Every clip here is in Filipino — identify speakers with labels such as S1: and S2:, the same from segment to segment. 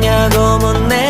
S1: 그러냐고 묻네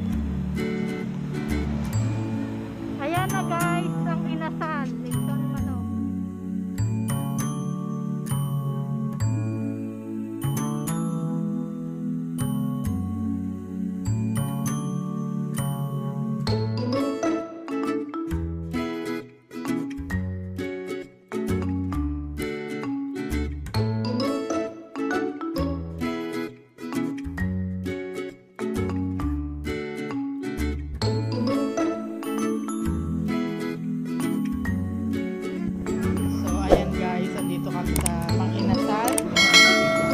S2: Guys, andito kami sa Mang Inasal.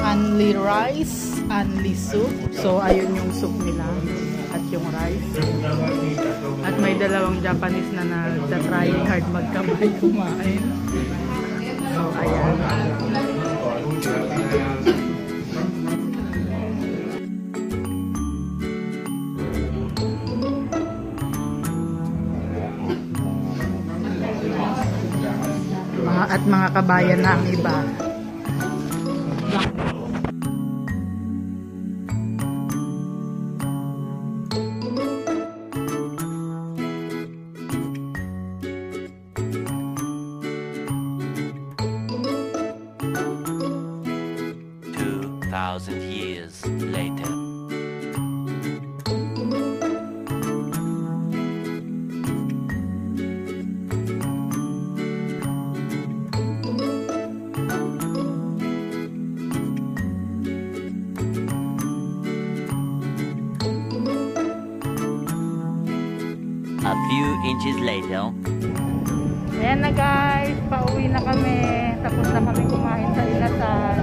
S2: Unli rice, unli soup. So ayun yung soup nila at yung rice. At may dalawang Japanese na nagta-trying hard magkamay kumain. At mga kabayan na ang iba.
S3: Thousand years later. A few inches later.
S2: Ayan na guys, pauwi na kami. Tapos na kami kumain sa inasal.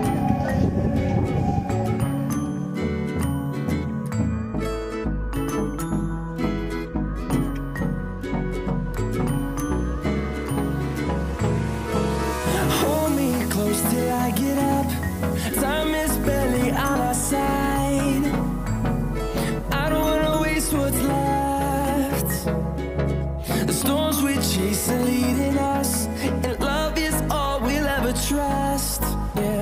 S1: Hold me close till I get up. Time lost. Yeah.